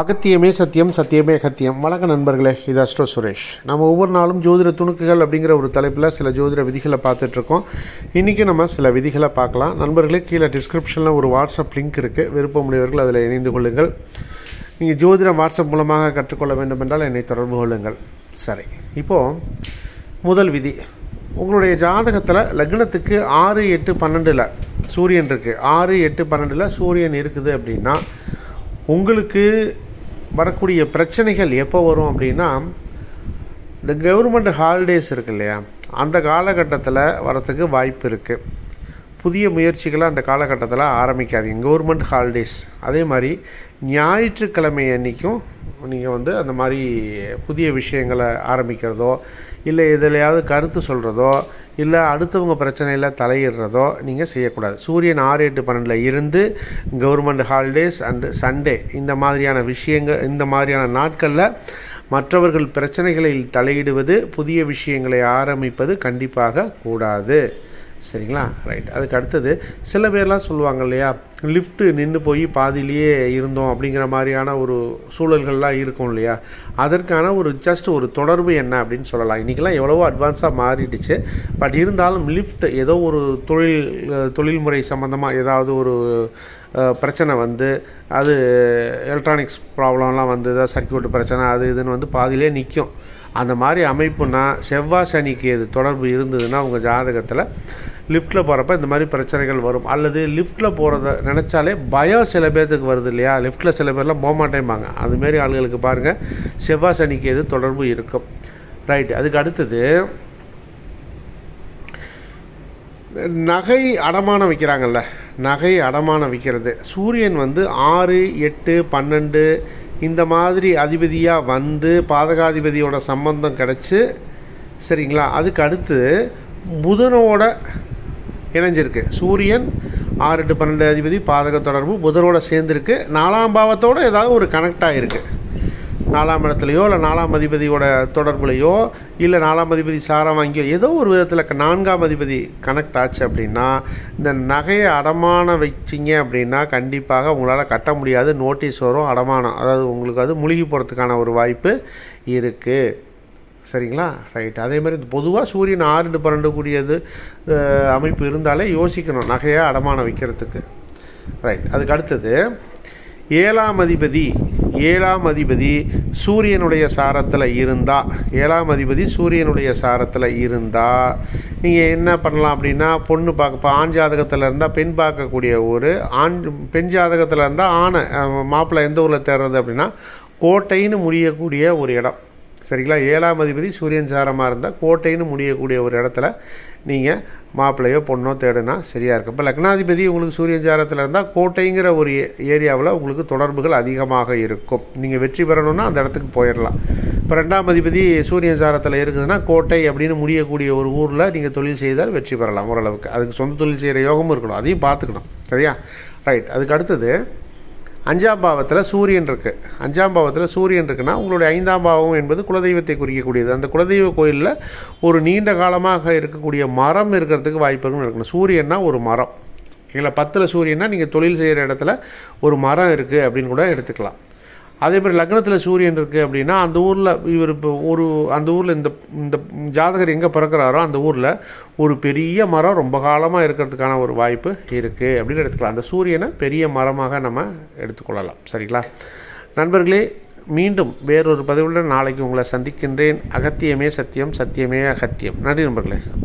அகத்தியமே சத்தியம் சத்தியமே அகத்தியம். வணக்க நண்பர்களே இது அஸ்ட்ரோ சுரேஷ். நம்ம ஒவ்வொரு நாளும் ஜோதிட துணுக்குகள் அப்படிங்கிற ஒரு தலைப்பில் சில ஜோதிட விதிகளை பார்த்துட்ருக்கோம் இன்றைக்கி நம்ம சில விதிகளை பார்க்கலாம். நண்பர்களே கீழே டிஸ்கிரிப்ஷனில் ஒரு வாட்ஸ்அப் லிங்க் இருக்குது விருப்பமுடையவர்கள் அதில் இணைந்து கொள்ளுங்கள். நீங்கள் ஜோதிடம் வாட்ஸ்அப் மூலமாக கற்றுக்கொள்ள வேண்டும் என்றால் என்னை தொடர்பு கொள்ளுங்கள். சரி இப்போது முதல் விதி. உங்களுடைய ஜாதகத்தில் லக்னத்துக்கு ஆறு எட்டு பன்னெண்டில் சூரியன் இருக்குது ஆறு எட்டு பன்னெண்டில் சூரியன் இருக்குது அப்படின்னா உங்களுக்கு வரக்கூடிய பிரச்சனைகள் எப்போ வரும் அப்படின்னா இந்த கவர்மெண்ட் ஹாலிடேஸ் இருக்கு இல்லையா? அந்த காலகட்டத்தில் வரத்துக்கு வாய்ப்பு இருக்குது புதிய முயற்சிகளை அந்த காலகட்டத்தில் ஆரம்பிக்காதீங்க. கவர்மெண்ட் ஹாலிடேஸ் அதே மாதிரி ஞாயிற்றுக்கிழமை அன்றைக்கும் நீங்கள் வந்து அந்த மாதிரி புதிய விஷயங்களை ஆரம்பிக்கிறதோ இல்லை எதுலையாவது கருத்து சொல்கிறதோ இல்லை அடுத்தவங்க பிரச்சனையில் தலையிடுறதோ நீங்கள் செய்யக்கூடாது. சூரியன் ஆறு எட்டு பன்னெண்டில் இருந்து கவர்மெண்ட் ஹாலிடேஸ் அண்டு சண்டே இந்த மாதிரியான விஷயங்கள் இந்த மாதிரியான நாட்களில் மற்றவர்கள் பிரச்சனைகளில் தலையிடுவது புதிய விஷயங்களை ஆரம்பிப்பது கண்டிப்பாக கூடாது. சரிங்களா? ரைட் அதுக்கு அடுத்தது சில பேர்லாம் சொல்லுவாங்க இல்லையா லிஃப்ட்டு நின்று போய் பாதியிலேயே இருந்தோம் அப்படிங்கிற மாதிரியான ஒரு சூழல்கள்லாம் இருக்கும் இல்லையா? அதற்கான ஒரு ஜஸ்ட் ஒரு தொடர்பு என்ன அப்படின்னு சொல்லலாம். இன்றைக்கெலாம் எவ்வளவோ அட்வான்ஸாக மாறிடுச்சு. பட் இருந்தாலும் லிஃப்ட் ஏதோ ஒரு தொழில் தொழில்முறை சம்மந்தமாக ஏதாவது ஒரு பிரச்சனை வந்து அது எலக்ட்ரானிக்ஸ் ப்ராப்ளம்லாம் வந்து ஏதாவது சர்க்கியூட் பிரச்சனை அது இதுன்னு வந்து பாதியிலே நிற்கும் அந்த மாதிரி அமைப்புனா செவ்வாய் சனிக்கு இது தொடர்பு இருந்ததுன்னா உங்கள் ஜாதகத்தில் லிஃப்ட்டில் போகிறப்ப இந்த மாதிரி பிரச்சனைகள் வரும். அல்லது லிஃப்ட்டில் போகிறத நினச்சாலே பயம் சில பேர்த்துக்கு வருது இல்லையா? லிஃப்ட்டில் சில பேர்லாம் போக மாட்டேம்பாங்க. அதுமாரி ஆளுகளுக்கு பாருங்கள் செவ்வாய் சனிக்கு எது தொடர்பு இருக்கும். ரைட் அதுக்கு அடுத்தது நகை அடமானம் வைக்கிறாங்கல்ல? நகை அடமானம் வைக்கிறது. சூரியன் வந்து ஆறு எட்டு பன்னெண்டு இந்த மாதிரி அதிபதியாக வந்து பாதகாதிபதியோட சம்பந்தம் கிடச்சி சரிங்களா? அதுக்கு அடுத்து புதனோட இணைஞ்சிருக்கு. சூரியன் ஆறு எட்டு பன்னெண்டு அதிபதி பாதக தொடர்பு புதனோட சேர்ந்துருக்கு. நாலாம் பாவத்தோடு ஏதாவது ஒரு கனெக்ட் ஆகிருக்கு நாலாம் இடத்துலையோ இல்லை நாலாம் அதிபதியோட தொடர்புலையோ இல்லை நாலாம் அதிபதி சாரம் வாங்கியோ ஏதோ ஒரு விதத்தில் நான்காம் அதிபதி கனெக்ட் ஆச்சு அப்படின்னா இந்த நகையை அடமானம் வச்சிங்க அப்படின்னா கண்டிப்பாக உங்களால் கட்ட முடியாது. நோட்டீஸ் வரும் அடமானம். அதாவது உங்களுக்கு அது முழுகி போகிறதுக்கான ஒரு வாய்ப்பு இருக்குது சரிங்களா? ரைட் அதே மாதிரி பொதுவாக சூரியன் ஆறு பன்னெண்டு கூடியது அமைப்பு இருந்தாலே யோசிக்கணும் நகையை அடமானம் வைக்கிறதுக்கு. ரைட் அதுக்கு அடுத்தது ஏழாம் அதிபதி ஏழாம் அதிபதி சூரியனுடைய சாரத்தில் இருந்தால் ஏழாம் அதிபதி சூரியனுடைய சாரத்தில் இருந்தால் நீங்கள் என்ன பண்ணலாம் அப்படின்னா பொண்ணு பார்க்க இப்போ ஆண் ஜாதகத்தில் இருந்தால் பெண் பார்க்கக்கூடிய ஒரு ஆண் பெண் ஜாதகத்தில் இருந்தால் ஆணை மாப்பிள்ளை எந்த ஊரில் தேர்றது அப்படின்னா கோட்டைன்னு முடியக்கூடிய ஒரு இடம். சரிங்களா? ஏழாம் அதிபதி சூரியன் சாரமாக இருந்தால் கோட்டைன்னு முடியக்கூடிய ஒரு இடத்துல நீங்கள் மாப்பிள்ளையோ பொண்ணோ தேடுனா சரியாக இருக்கும். இப்போ லக்னாதிபதி உங்களுக்கு சூரியன் சாரத்தில் இருந்தால் கோட்டைங்கிற ஒரு ஏரியாவில் உங்களுக்கு தொடர்புகள் அதிகமாக இருக்கும். நீங்கள் வெற்றி பெறணும்னா அந்த இடத்துக்கு போயிடலாம் இப்போ ரெண்டாம் அதிபதி சூரியன் சாரத்தில் இருக்குதுன்னா கோட்டை அப்படின்னு முடியக்கூடிய ஒரு ஊரில் நீங்கள் தொழில் செய்தால் வெற்றி பெறலாம் ஓரளவுக்கு. அதுக்கு சொந்த தொழில் செய்கிற யோகமும் இருக்கணும். அதையும் பார்த்துக்கணும். சரியா? ரைட் அதுக்கு அடுத்தது அஞ்சாம் பாவத்தில் சூரியன் இருக்குது அஞ்சாம் பாவத்தில் சூரியன் இருக்குன்னா உங்களுடைய ஐந்தாம் பாவம் என்பது குலதெய்வத்தை குறிக்கக்கூடியது. அந்த குலதெய்வ கோயிலில் ஒரு நீண்ட காலமாக இருக்கக்கூடிய மரம் இருக்கிறதுக்கு வாய்ப்புகள் இருக்கணும் சூரியன்னா ஒரு மரம். இல்லை பத்தில் சூரியன்னா நீங்கள் தொழில் செய்கிற இடத்துல ஒரு மரம் இருக்குது அப்படின்னு கூட எடுத்துக்கலாம். அதே மாதிரி லக்னத்தில் சூரியன் இருக்குது அப்படின்னா அந்த ஊரில் இவர் இப்போ ஒரு அந்த ஊரில் இந்த இந்த ஜாதகர் எங்கே பிறக்கிறாரோ அந்த ஊரில் ஒரு பெரிய மரம் ரொம்ப காலமாக இருக்கிறதுக்கான ஒரு வாய்ப்பு இருக்குது அப்படின்னு எடுத்துக்கலாம். அந்த சூரியனை பெரிய மரமாக நம்ம எடுத்துக்கொள்ளலாம். சரிங்களா? நண்பர்களே மீண்டும் வேறொரு பதிவுடன் நாளைக்கு உங்களை சந்திக்கின்றேன். அகத்தியமே சத்தியம் சத்தியமே அகத்தியம். நன்றி நண்பர்களே.